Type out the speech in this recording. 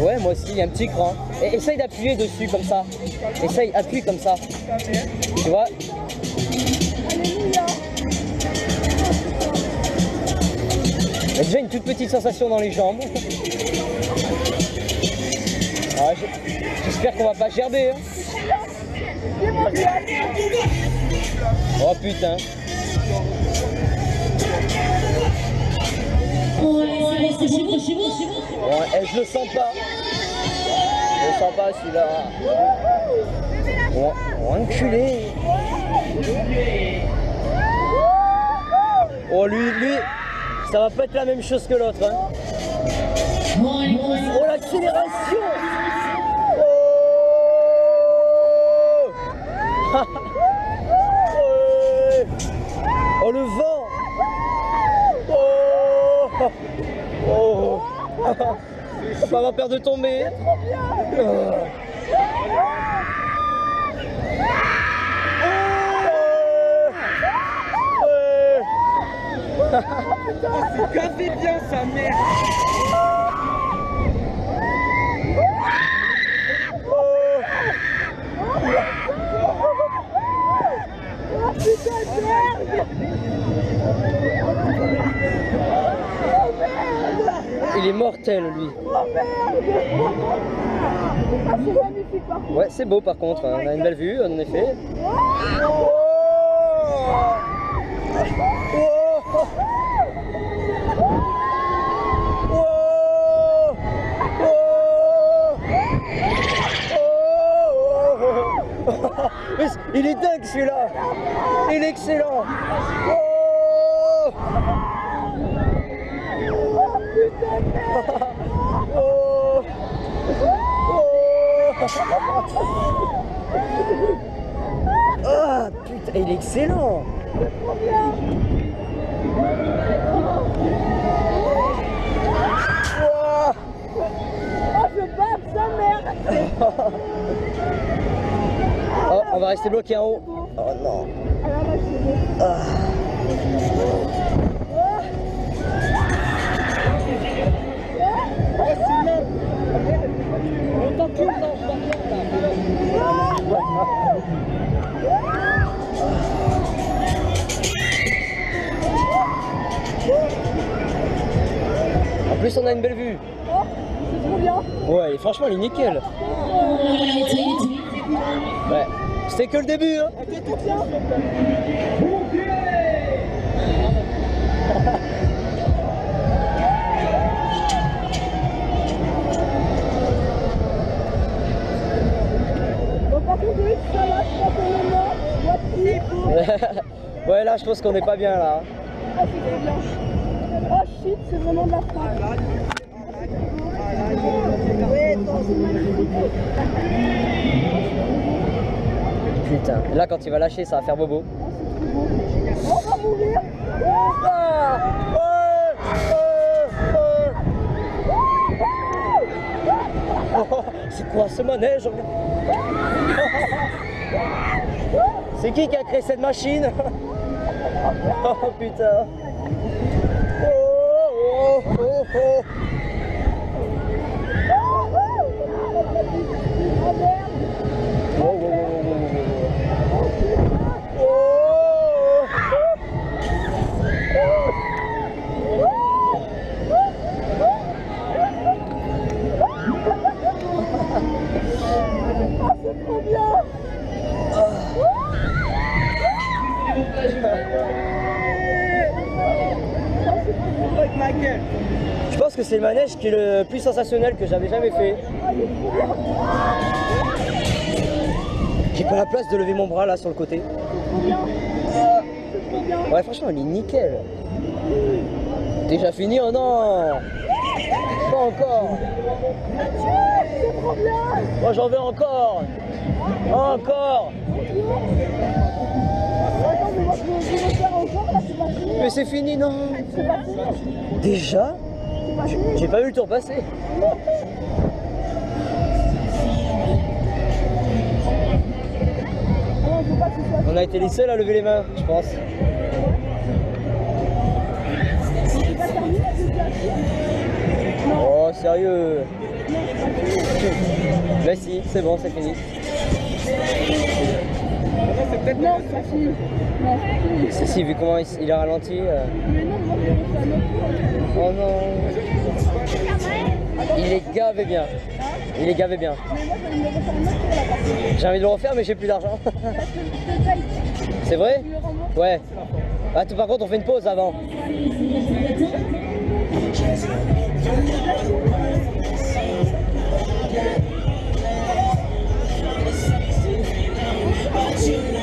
Ouais, moi aussi, il y a un petit cran. Essaye d'appuyer dessus comme ça. Essaye, appuie comme ça. Tu vois? Il déjà une toute petite sensation dans les jambes. Ah, J'espère qu'on va pas gerber. hein. Oh putain. Je le sens pas. Je le sens pas celui-là. Oh, enculé. Oh lui, lui, ça va pas être la même chose que l'autre. Hein. Oh l'accélération Oh Ouais. Oh le vent Oh Oh Faut pas avoir peur de tomber. C'est gavé bien sa mère Est mortel lui Ouais c'est beau par contre, hein. on a une belle vue en effet. Il est dingue celui-là Il est excellent Oh Ah putain, il est excellent Ouah. Oh, on va rester bloqué en haut. Oh non. En plus, on a une belle vue. Ouais, et franchement, il est nickel. Oh, il a été. Ouais. C'était que le début, hein. ouais, là, je pense qu'on n'est pas bien là. Oh c'est vraiment de la. Putain. Là, quand il va lâcher, ça va faire bobo. On va mourir. Oh, C'est quoi ce manège C'est qui qui a créé cette machine? Oh putain Je pense que c'est le manège qui est le plus sensationnel que j'avais jamais fait. J'ai pas la place de lever mon bras là sur le côté. Ouais, franchement, il est nickel. Déjà fini Oh non Pas encore Moi j'en veux encore Encore mais c'est fini. Non. Déjà. J'ai pas vu le tour passer. On a été les seuls à lever les mains, je pense. Oh sérieux. Bah si, c'est bon, c'est fini. Non. Si, vu comment il, a ralenti. Mais non, je. Oh non. Il est gavé bien. Il est gavé bien. J'ai envie de le refaire, mais j'ai plus d'argent. C'est vrai? Ouais. Ah, tout, par contre, on fait une pause avant. you